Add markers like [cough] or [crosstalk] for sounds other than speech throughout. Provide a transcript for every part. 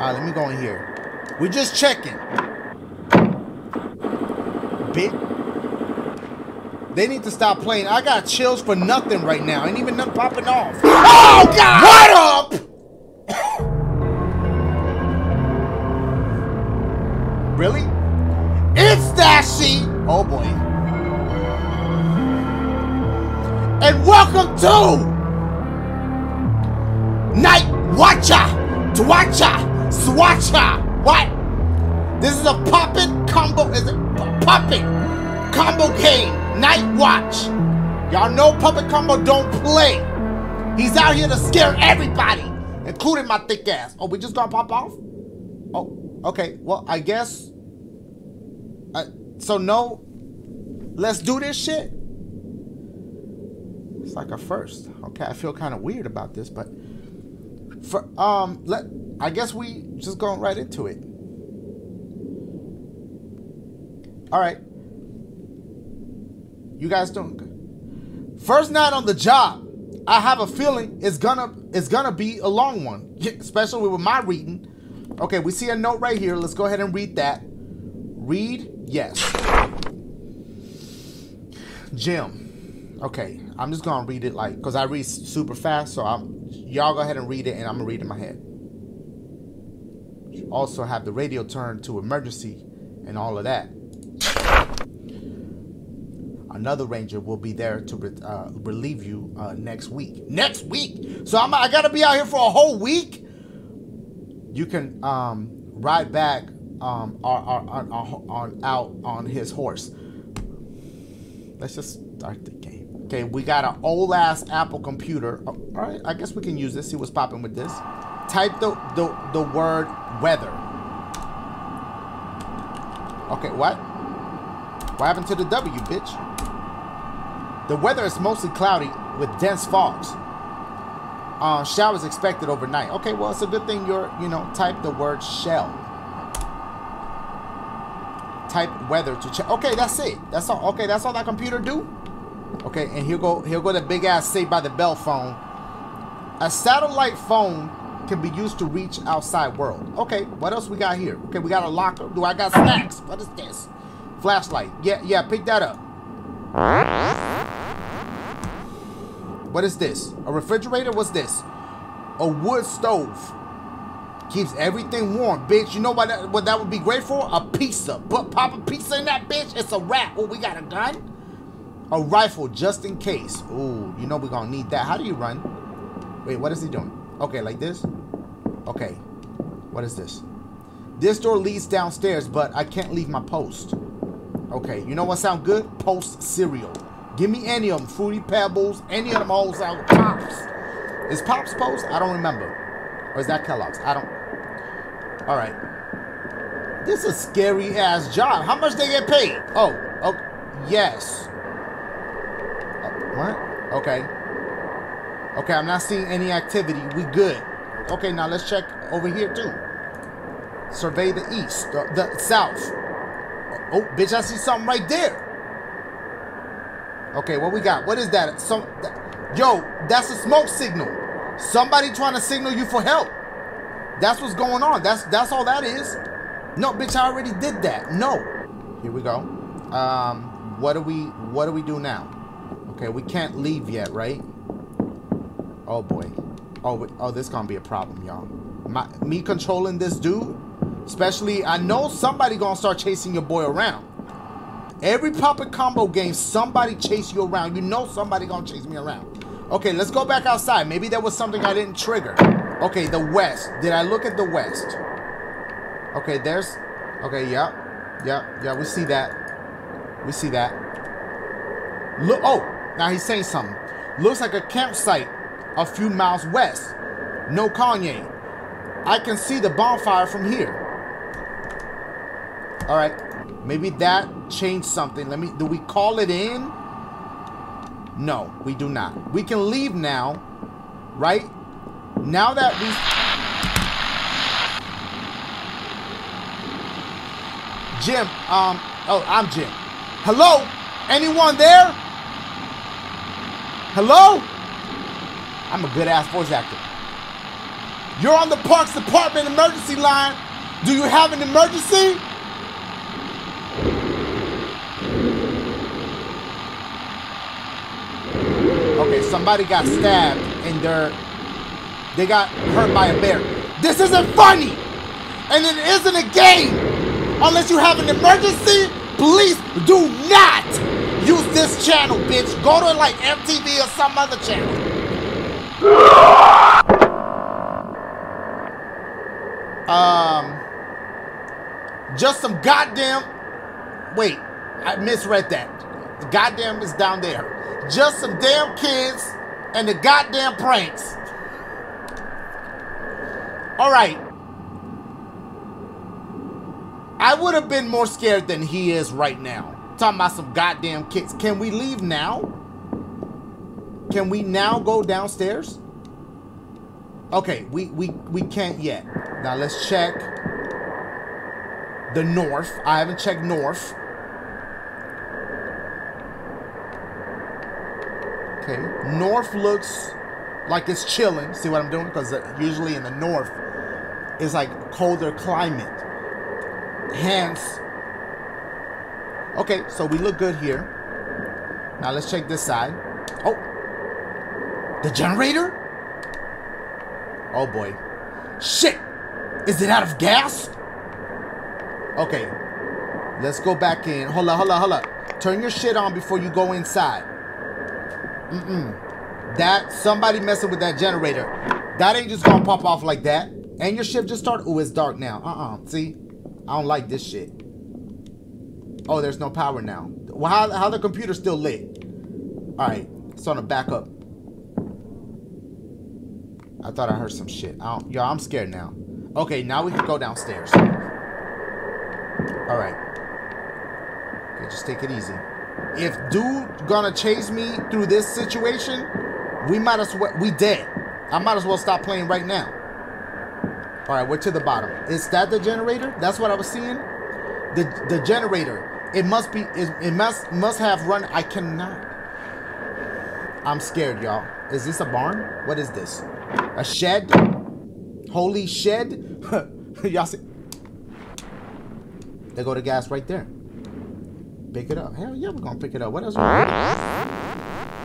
right, let me go in here. We're just checking. Bit. They need to stop playing. I got chills for nothing right now. Ain't even nothing popping off. Oh God! What up? really? It's Dashie. Oh boy. And welcome to Night Watcher, Twacha, Swatcha. What? This is a puppet combo. Is it puppet combo game? Night Watch. Y'all know puppet combo don't play. He's out here to scare everybody, including my thick ass. Oh, we just gonna pop off? Oh, okay. Well, I guess. Uh, so no. Let's do this shit. It's like a first. Okay, I feel kind of weird about this, but for um, let I guess we just going right into it. All right, you guys doing good? First night on the job. I have a feeling it's gonna it's gonna be a long one, [laughs] especially with my reading. Okay, we see a note right here. Let's go ahead and read that. Read yes. Jim. Okay, I'm just gonna read it like because I read super fast, so I'm y'all go ahead and read it, and I'm gonna read it in my head. Also have the radio turned to emergency and all of that. Another ranger will be there to uh, relieve you uh, next week. Next week, so I'm, I gotta be out here for a whole week. You can um, ride back um, on out on his horse. Let's just start the game. Okay, we got an old ass Apple computer. Oh, all right, I guess we can use this. See what's popping with this. Type the the, the word weather. Okay, what? What happened to the W, bitch? The weather is mostly cloudy with dense fogs. Uh, showers expected overnight. Okay, well, it's a good thing you're, you know, type the word shell. Type weather to check. Okay, that's it. That's all. Okay, that's all that computer do. Okay, and he'll go. He'll go the big ass Saved by the Bell phone. A satellite phone can be used to reach outside world. Okay, what else we got here? Okay, we got a locker. Do I got snacks? What is this? Flashlight. Yeah, yeah. Pick that up. What is this? A refrigerator? What's this? A wood stove. Keeps everything warm, bitch. You know what that, what that would be great for? A pizza. But pop a pizza in that bitch, it's a wrap. Oh, we got a gun? A rifle, just in case. Ooh, you know we're gonna need that. How do you run? Wait, what is he doing? Okay, like this? Okay. What is this? This door leads downstairs, but I can't leave my post. Okay, you know what sound good? Post cereal. Give me any of them. Fruity Pebbles, any of them hoes sound Pops. Is Pops Post? I don't remember. Or is that Kellogg's? I don't. All right. This is a scary ass job. How much they get paid? Oh, oh, yes. Uh, what? Okay. Okay, I'm not seeing any activity. We good. Okay, now let's check over here too. Survey the east, the, the south. Oh, bitch, I see something right there. Okay, what we got? What is that? Some, yo, that's a smoke signal. Somebody trying to signal you for help. That's what's going on. That's that's all that is. No, bitch, I already did that. No. Here we go. Um, what do we what do we do now? Okay, we can't leave yet, right? Oh boy. Oh, oh, this gonna be a problem, y'all. My, me controlling this dude, especially, I know somebody gonna start chasing your boy around. Every puppet combo game, somebody chase you around. You know somebody gonna chase me around. Okay, let's go back outside. Maybe there was something I didn't trigger. Okay, the west. Did I look at the west? Okay, there's... Okay, yeah. Yeah, yeah, we see that. We see that. Look, oh, now he's saying something. Looks like a campsite a few miles west. No Kanye. I can see the bonfire from here. All right, maybe that changed something. Let me, do we call it in? No, we do not. We can leave now, right? Now that we... Jim, um, oh, I'm Jim. Hello? Anyone there? Hello? I'm a good ass voice actor. You're on the Parks Department emergency line. Do you have an emergency? Okay, somebody got stabbed and they're they got hurt by a bear. This isn't funny! And it isn't a game! Unless you have an emergency, please do not use this channel, bitch. Go to like MTV or some other channel. Um, just some goddamn. Wait, I misread that. The goddamn is down there. Just some damn kids and the goddamn pranks. All right. I would have been more scared than he is right now. Talking about some goddamn kids. Can we leave now? Can we now go downstairs? Okay, we we we can't yet. Now let's check the north. I haven't checked north. Okay, north looks like it's chilling. See what I'm doing? Because uh, usually in the north, it's like colder climate. Hence, okay, so we look good here. Now let's check this side. Oh, the generator? Oh boy. Shit! Is it out of gas? Okay. Let's go back in. Hold up, hold up, hold up. Turn your shit on before you go inside. Mm-mm. That, somebody messing with that generator. That ain't just gonna pop off like that. And your ship just started. Oh, it's dark now. Uh-uh. See? I don't like this shit. Oh, there's no power now. Well, how, how the computer still lit? All right. It's on a backup. I thought I heard some shit. I don't, yo, I'm scared now. Okay, now we can go downstairs. All right. Okay, just take it easy. If dude gonna chase me through this situation, we might as well, we dead. I might as well stop playing right now. All right, we're to the bottom. Is that the generator? That's what I was seeing. The the generator. It must be. It, it must must have run. I cannot. I'm scared, y'all. Is this a barn? What is this? A shed? Holy shed? [laughs] Y'all see? They go to gas right there. Pick it up. Hell yeah, we're gonna pick it up. What else?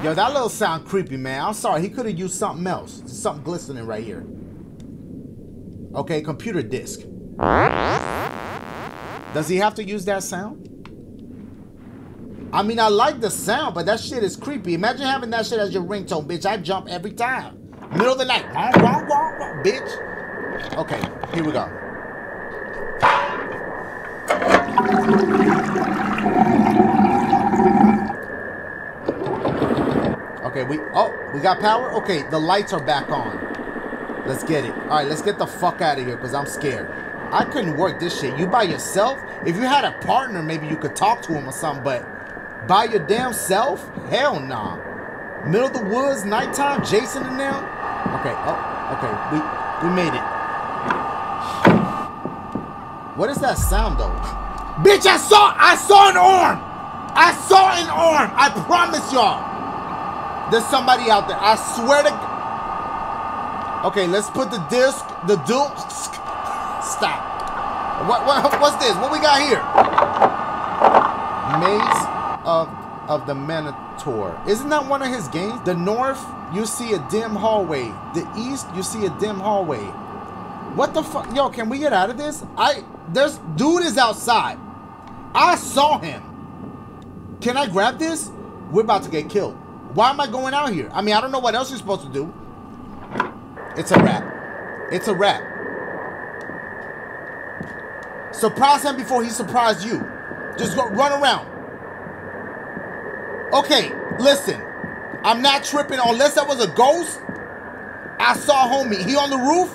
Yo, that little sound creepy, man. I'm sorry. He could have used something else. Something glistening right here. Okay, computer disk. Does he have to use that sound? I mean, I like the sound, but that shit is creepy. Imagine having that shit as your ringtone, bitch. I jump every time. Middle of the night. Wah, wah, wah, bitch. Okay, here we go. Okay, we oh we got power. Okay, the lights are back on. Let's get it. All right, let's get the fuck out of here because I'm scared. I couldn't work this shit. You by yourself? If you had a partner, maybe you could talk to him or something. But by your damn self? Hell nah. Middle of the woods, nighttime, Jason and them. Okay. Oh, okay. We we made it. What is that sound though? Bitch, I saw I saw an arm. I saw an arm. I promise y'all. There's somebody out there. I swear to Okay, let's put the disc, the dual stop. What, what what's this? What we got here? Maze of of the Isn't that one of his games? The north, you see a dim hallway. The east, you see a dim hallway. What the fuck? Yo, can we get out of this? I there's dude is outside. I saw him. Can I grab this? We're about to get killed. Why am I going out here? I mean, I don't know what else you're supposed to do. It's a wrap. It's a wrap. Surprise him before he surprised you. Just go run around. Okay, listen. I'm not tripping unless that was a ghost. I saw homie. He on the roof.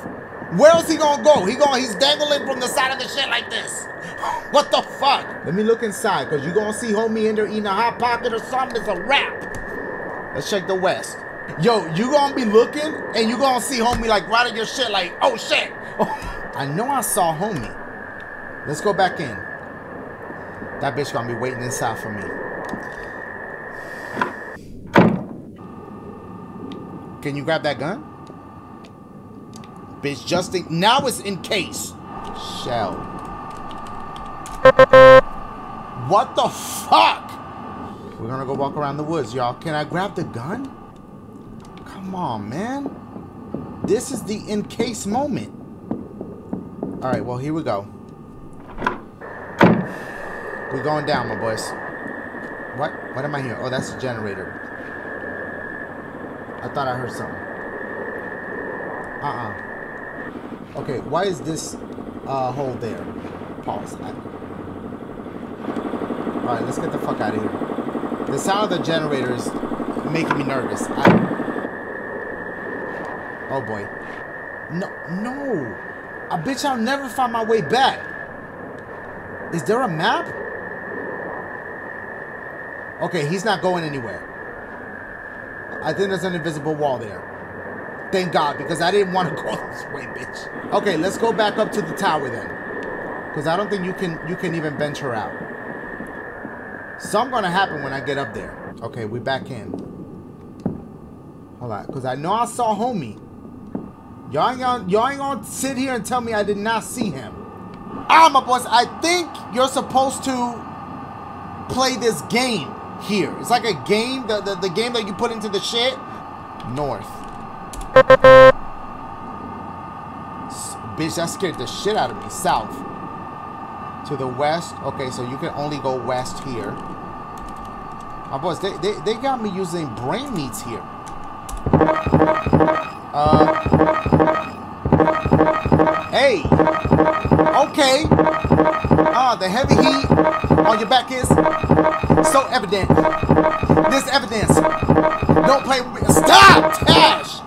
Where else he gonna go? He gonna he's dangling from the side of the shit like this. [gasps] What the fuck? Let me look inside, cause you gonna see homie in there eating a hot pocket or something. It's a wrap. Let's check the west. Yo, you gonna be looking and you gonna see homie like right at your shit like, oh shit. [laughs] I know I saw homie. Let's go back in. That bitch gonna be waiting inside for me. Can you grab that gun? bitch. Just in, now it's in case. Shell. What the fuck? We're gonna go walk around the woods, y'all. Can I grab the gun? Come on, man. This is the in case moment. All right, well, here we go. We're going down, my boys. What? What am I hearing? Oh, that's a generator. I thought I heard something. Uh-uh. Okay, why is this uh, hole there? Pause. Alright, let's get the fuck out of here. The sound of the generator is making me nervous. I... Oh boy. No, no. I bet I'll never find my way back. Is there a map? Okay, he's not going anywhere. I think there's an invisible wall there. Thank God, because I didn't want to [laughs] go this way, bitch. Okay, let's go back up to the tower then. Because I don't think you can you can even venture out. Something gonna happen when I get up there. Okay, we back in. Hold on, because I know I saw homie. Y'all ain't gonna y'all ain't gonna sit here and tell me I did not see him. Ah, my boys, I think you're supposed to play this game here. It's like a game, the, the, the game that you put into the shit. North. Bitch, that scared the shit out of me. South. To the west. Okay, so you can only go west here. My boys, they, they, they got me using brain meats here. Uh. Hey. Okay. Ah, the heavy heat on your back is so evident. This evidence. Don't play with me. Stop, Tash!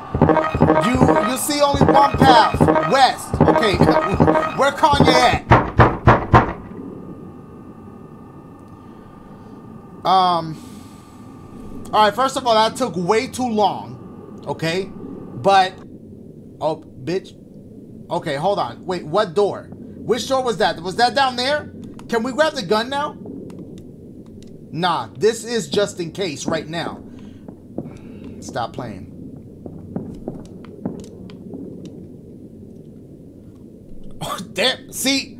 You you see only one path. West. Okay. [laughs] Where Kanye at? Um Alright, first of all, that took way too long. Okay? But oh bitch. Okay, hold on. Wait, what door? Which door was that? Was that down there? Can we grab the gun now? Nah, this is just in case right now. Stop playing. Oh, [laughs] damn. See,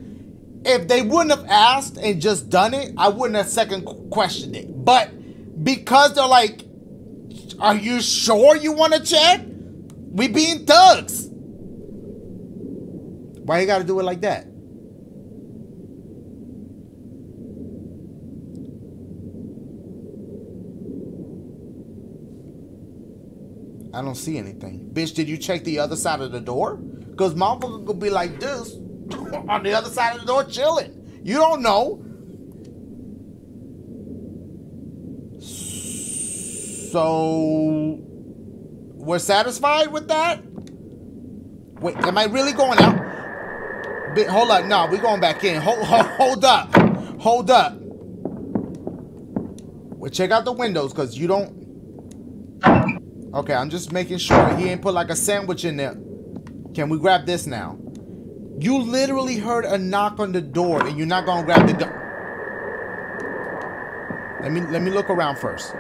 if they wouldn't have asked and just done it, I wouldn't have second questioned it. But because they're like, are you sure you want to check? We being thugs. Why you got to do it like that? I don't see anything. Bitch, did you check the other side of the door? Because motherfucker could be like this [laughs] on the other side of the door chilling. You don't know. So, we're satisfied with that? Wait, am I really going out? Bit, hold up, no, we're going back in. Hold, hold, hold up, hold up. Well, check out the windows, because you don't Okay, I'm just making sure he ain't put like a sandwich in there. Can we grab this now? You literally heard a knock on the door and you're not gonna grab the gun. Let me let me look around first.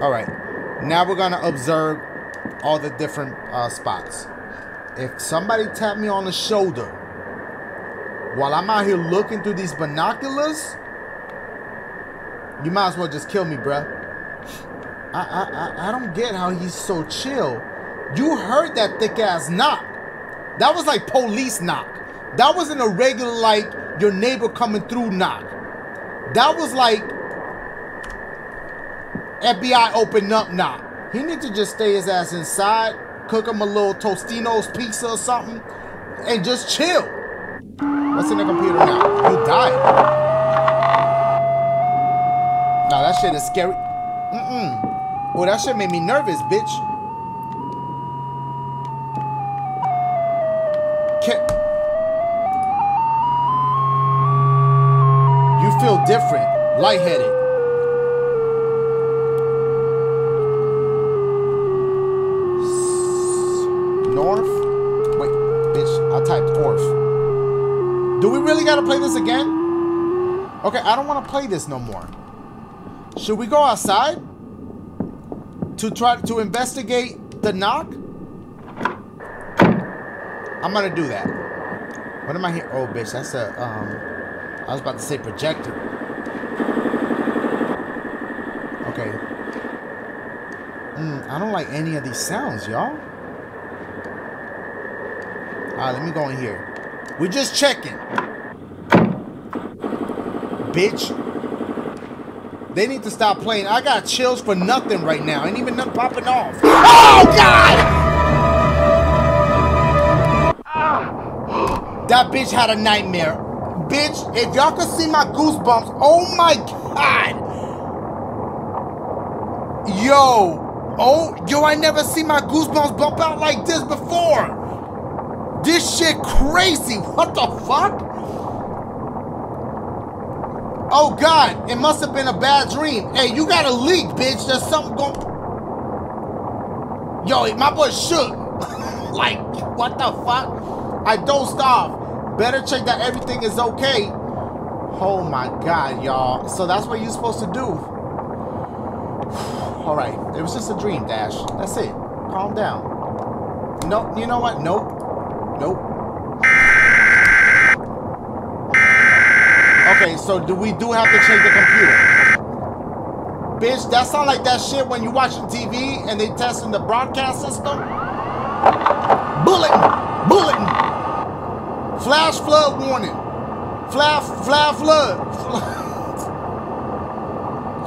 All right, now we're gonna observe all the different uh, spots. If somebody tap me on the shoulder while I'm out here looking through these binoculars, you might as well just kill me, bruh. I, I, I, don't get how he's so chill. You heard that thick ass knock. That was like police knock. That wasn't a regular, like, your neighbor coming through knock. That was like FBI open up knock. He need to just stay his ass inside, cook him a little Tostino's pizza or something, and just chill. What's in the computer now? You died. Nah, that shit is scary. Mm-mm. Oh, that shit made me nervous, bitch. Can you feel different, lightheaded. North? Wait, bitch, I typed Orf. Do we really gotta play this again? Okay, I don't want to play this no more. Should we go outside? to try to investigate the knock? I'm gonna do that. What am I here? Oh, bitch, that's a, um, I was about to say projector. Okay. Mm, I don't like any of these sounds, y'all. Alright, let me go in here. We're just checking. Bitch. They need to stop playing. I got chills for nothing right now. Ain't even nothing popping off. Oh, God! That bitch had a nightmare. Bitch, if y'all could see my goosebumps, oh my God. Yo. Oh, yo, I never see my goosebumps bump out like this before. This shit crazy. What the fuck? Oh God, it must have been a bad dream. Hey, you got a leak, bitch. There's something going. Yo, my boy shook. [laughs] like, what the fuck? I dozed off. Better check that everything is okay. Oh my God, y'all. So that's what you're supposed to do. [sighs] All right, it was just a dream, Dash. That's it. Calm down. No, you know what? Nope. Nope. Okay, so do we do have to change the computer? Bitch, that sound like that shit when you watching TV and they testing the broadcast system. Bulletin! Bulletin! Flash flood warning. Flash, flash flood. [laughs]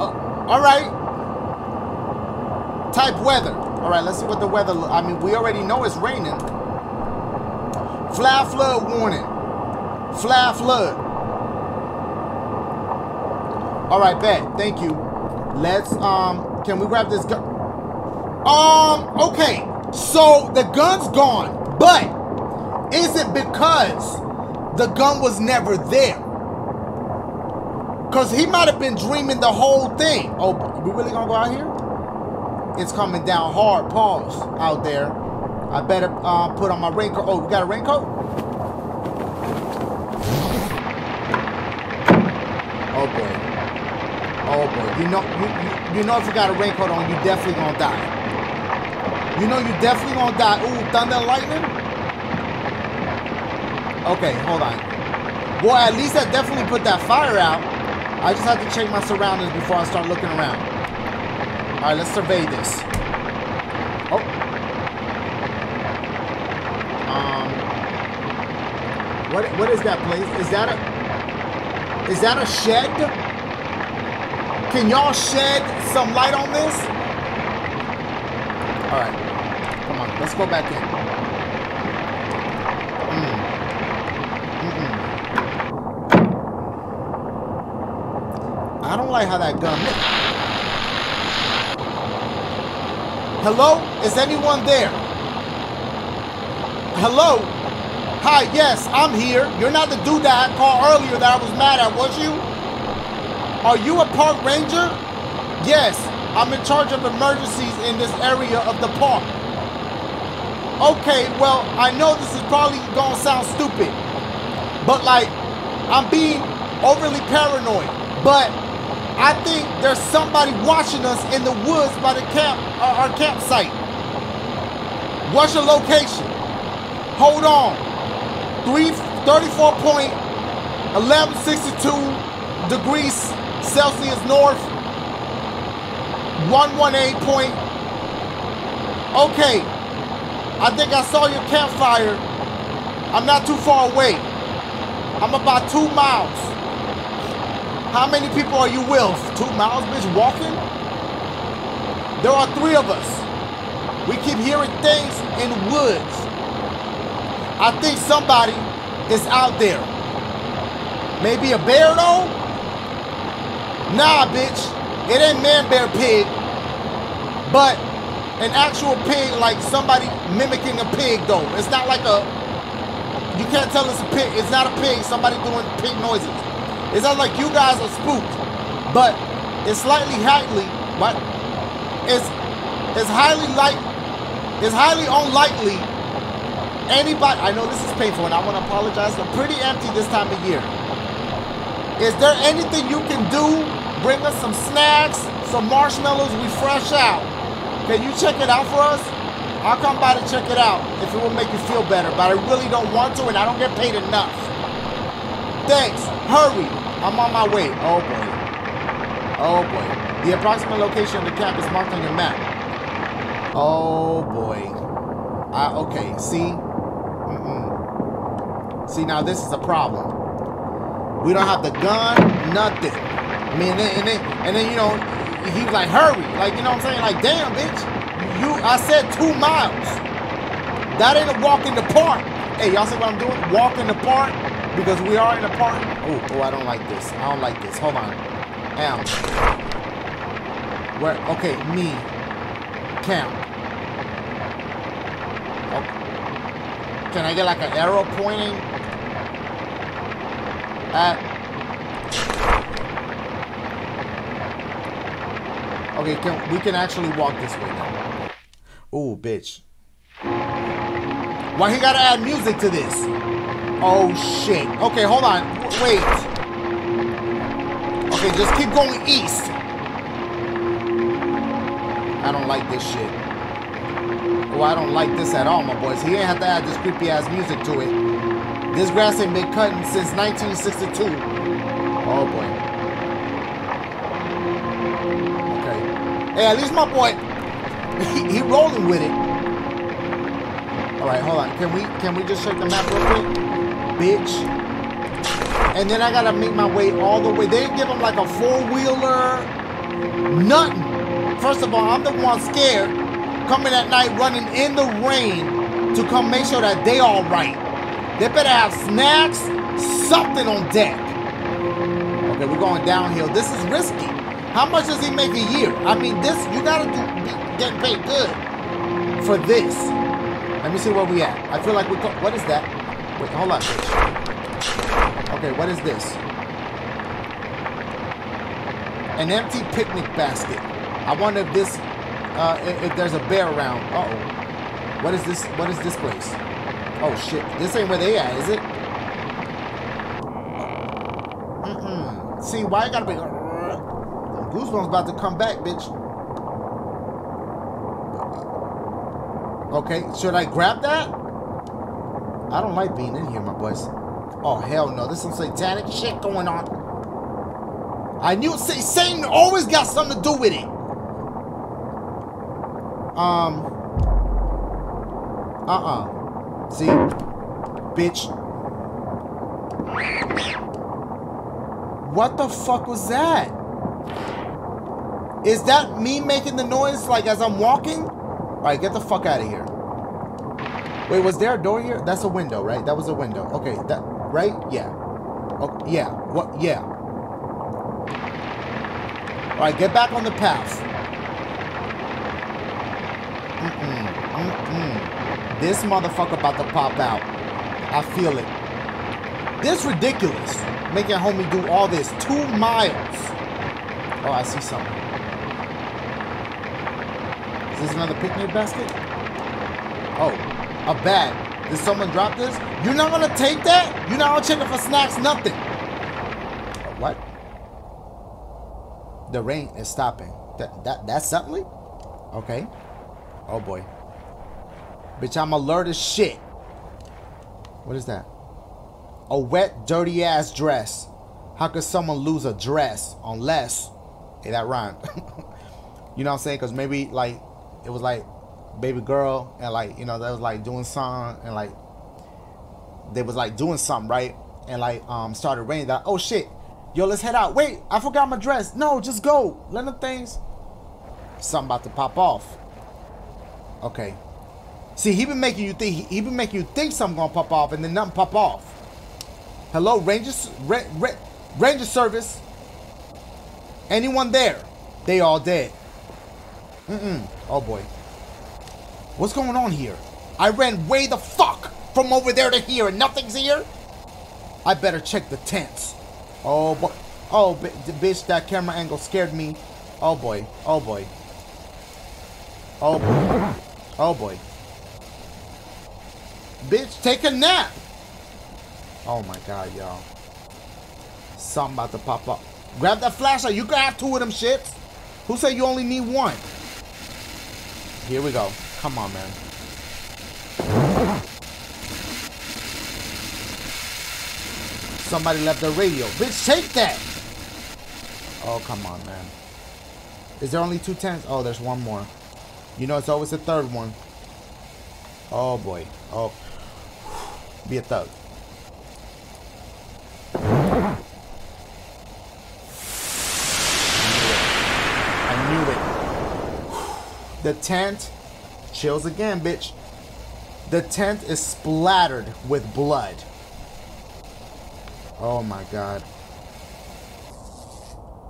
uh, all right. Type weather. All right, let's see what the weather. I mean, we already know it's raining. Flash flood warning. Flash flood. All right, bet. Thank you. Let's um. Can we grab this gun? Um. Okay. So the gun's gone, but is it because the gun was never there? Cause he might have been dreaming the whole thing. Oh, we really gonna go out here? It's coming down hard. Pause out there. I better uh, put on my raincoat. Oh, we got a raincoat? Oh boy. Oh boy. You know, you, you, you know if you got a raincoat on, you definitely gonna die. You know you definitely gonna die. Ooh, thunder and lightning? Okay, hold on. Well, at least I definitely put that fire out. I just have to check my surroundings before I start looking around. All right, let's survey this. Oh. Um. What what is that place? Is that a is that a shed? Can y'all shed some light on this? All right. Come on, let's go back in. Mm. Mm-mm. I don't like how that gun looks. Hello? Is anyone there? Hello? Hi, yes, I'm here. You're not the dude that I called earlier that I was mad at, was you? Are you a park ranger? Yes, I'm in charge of emergencies in this area of the park. Okay, well, I know this is probably gonna sound stupid, but like, I'm being overly paranoid, but I think there's somebody watching us in the woods by the camp, uh, our campsite. What's your location? Hold on. 34.1162 degrees Celsius north. 118 point. Okay. I think I saw your campfire. I'm not too far away. I'm about two miles. How many people are you with? Two miles, bitch, walking? There are three of us. We keep hearing things in the woods. I think somebody is out there. Maybe a bear though? Nah, bitch. It ain't man, bear, pig. But an actual pig, like somebody mimicking a pig though. It's not like a, you can't tell it's a pig. It's not a pig. Somebody doing pig noises. It's not like you guys are spooked, but it's slightly highly, but It's it's highly like it's highly unlikely anybody. I know this is painful, and I want to apologize. I'm pretty empty this time of year. Is there anything you can do? Bring us some snacks, some marshmallows. We fresh out. Can you check it out for us? I'll come by to check it out if it will make you feel better, but I really don't want to and I don't get paid enough. Thanks. Hurry. I'm on my way. Oh boy. Oh boy. The approximate location of the camp is marked on your map. Oh boy. Uh, okay, see? Mm -mm. See, now this is a problem. We don't have the gun, nothing. I mean, and then, and then, and then you know, he was like, hurry. Like, you know what I'm saying? Like, damn, bitch. You, I said two miles. That ain't a walk in the park. Hey, y'all see what I'm doing? Walk in the park because we are in a park. Oh, oh, I don't like this. I don't like this. Hold on. Am. Where? Okay, me. Camp. Okay. Can I get like an arrow pointing at Okay, can we can actually walk this way now. Oh, bitch. Why he gotta add music to this? Oh shit. Okay, hold on. Wait. Okay, just keep going east. I don't like this shit. Oh, I don't like this at all, my boys. He ain't have to add this creepy ass music to it. This grass ain't been cutting since 1962. Hey, at least my boy, he, he rolling with it. All right, hold on. Can we can we just check the map real quick, bitch? And then I gotta make my way all the way. They give him like a four wheeler, nothing. First of all, I'm the one scared coming at night, running in the rain to come make sure that they all right. They better have snacks, something on deck. Okay, we're going downhill. This is risky. How much does he make a year? I mean, this, you gotta do, get paid good for this. Let me see where we at. I feel like we, what is that? Wait, hold on. Okay, what is this? An empty picnic basket. I wonder if this, uh, if, there's a bear around. Uh-oh. What is this, what is this place? Oh shit, this ain't where they at, is it? Mm-mm. See, why I gotta be... Goosebumps about to come back, bitch. Okay, should I grab that? I don't like being in here, my boys. Oh, hell no. There's some satanic shit going on. I knew Satan always got something to do with it. Um. Uh-uh. See? Bitch. What the fuck was that? Is that me making the noise like as I'm walking? All right, get the fuck out of here. Wait, was there a door here? That's a window, right? That was a window. Okay, that right? Yeah. Oh, yeah. What? Yeah. All right, get back on the path. Mm-mm. Mm-mm. This motherfucker about to pop out. I feel it. This ridiculous. Making homie do all this. Two miles. Oh, I see something. Is this another picnic basket? Oh, a bag. Did someone drop this? You're not gonna take that? You're not gonna check it for snacks, nothing. What? The rain is stopping. That that that's suddenly? Okay. Oh boy. Bitch, I'm alert as shit. What is that? A wet, dirty ass dress. How could someone lose a dress unless hey that rhymed. [laughs] you know what I'm saying? Cause maybe like it was like baby girl and like you know they was like doing something and like they was like doing something right? And like um started raining. That oh shit. Yo let's head out. Wait i forgot my dress. No just go. Let them things. Something about to pop off. Okay. See he been making you think he been making you think something gonna pop off and then nothing pop off. Hello rangers Ra Ra ranger service. Anyone there? They all dead Mm-mm. Oh boy. What's going on here? I ran way the fuck from over there to here and nothing's here? I better check the tents. Oh boy. Oh, bitch, that camera angle scared me. Oh boy. Oh boy. Oh boy. Oh boy. Bitch, take a nap. Oh my god, y'all. Something about to pop up. Grab that flashlight. You can have two of them shits. Who said you only need one? Here we go. Come on, man. Somebody left the radio. Bitch, take that! Oh, come on, man. Is there only two tens? Oh, there's one more. You know, it's always the third one. Oh, boy. Oh. Be a thug. I knew it. The tent. Chills again, bitch. The tent is splattered with blood. Oh my god.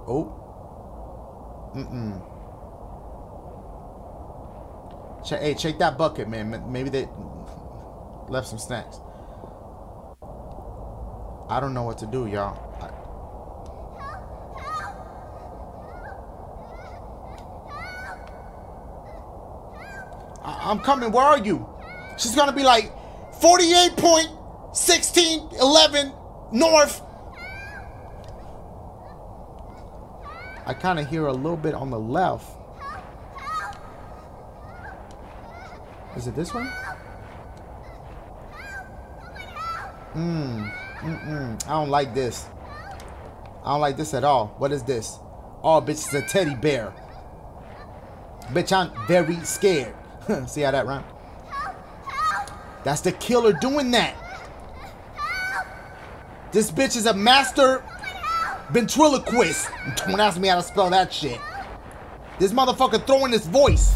Oh. Mm-mm. Hey, check that bucket, man. Maybe they left some snacks. I don't know what to do, y'all. I I'm coming. Where are you? She's gonna be like 48.1611 north. I kind of hear a little bit on the left. Is it this one? Mmm. Mm-mm. I don't like this. I don't like this at all. What is this? Oh, bitch, it's a teddy bear. Bitch, I'm very scared. [laughs] See how that rhymes? That's the killer doing that. This bitch is a master ventriloquist. Don't ask me how to spell that shit. This motherfucker throwing his voice.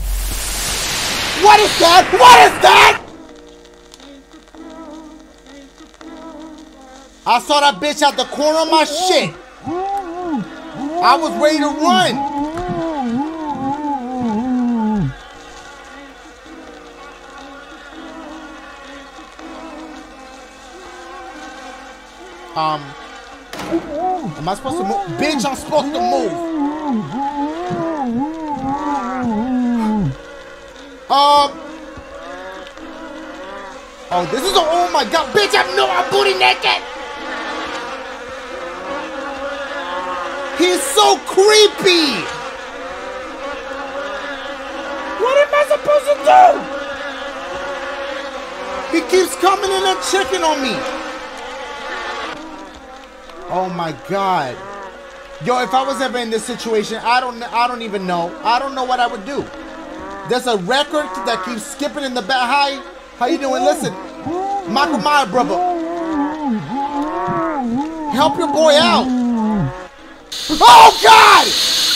What is that? What is that? I saw that bitch out the corner of my shit. I was ready to run. Um, am I supposed to move? Bitch, I'm supposed to move. Um. Oh, this is a. Oh my god, bitch! I'm no, I'm booty naked. He's so creepy. What am I supposed to do? He keeps coming in and checking on me. Oh my god. Yo, if I was ever in this situation, I don't I don't even know. I don't know what I would do. There's a record that keeps skipping in the back. Hi, how you doing? Listen, Michael Meyer, brother. Help your boy out. Oh God!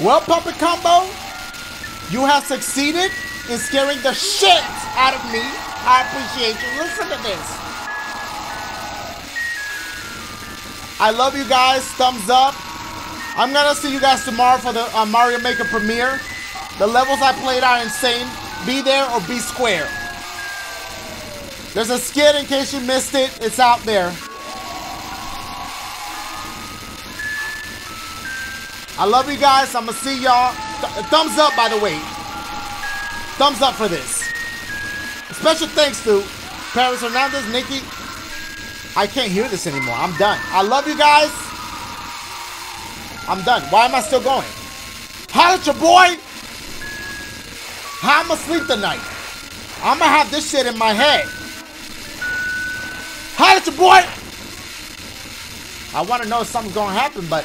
Well, Puppet Combo, you have succeeded in scaring the shit out of me. I appreciate you. Listen to this. I love you guys. Thumbs up. I'm gonna see you guys tomorrow for the uh, Mario Maker premiere. The levels I played are insane. Be there or be square. There's a skit in case you missed it. It's out there. I love you guys. I'm to see y'all. Th thumbs up, by the way. Thumbs up for this. Special thanks to Paris Hernandez, Nikki. I can't hear this anymore. I'm done. I love you guys. I'm done. Why am I still going? Holla at your boy. How I'ma sleep tonight? I'ma have this shit in my head. Holla at your boy. I want to know if something's gonna happen, but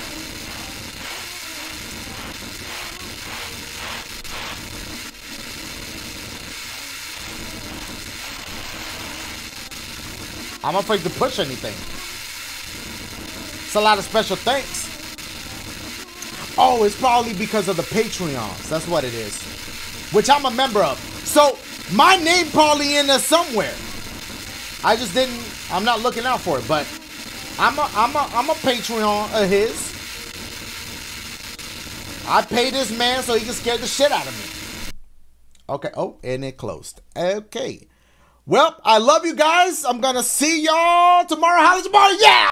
I'm afraid to push anything. It's a lot of special thanks. Oh, it's probably because of the Patreons. That's what it is. Which I'm a member of. So, my name probably in there somewhere. I just didn't, I'm not looking out for it, but I'm a, I'm a, I'm a Patreon of his. I pay this man so he can scare the shit out of me. Okay. Oh, and it closed. Okay. Well, I love you guys. I'm gonna see y'all tomorrow. Holla tomorrow. Yeah.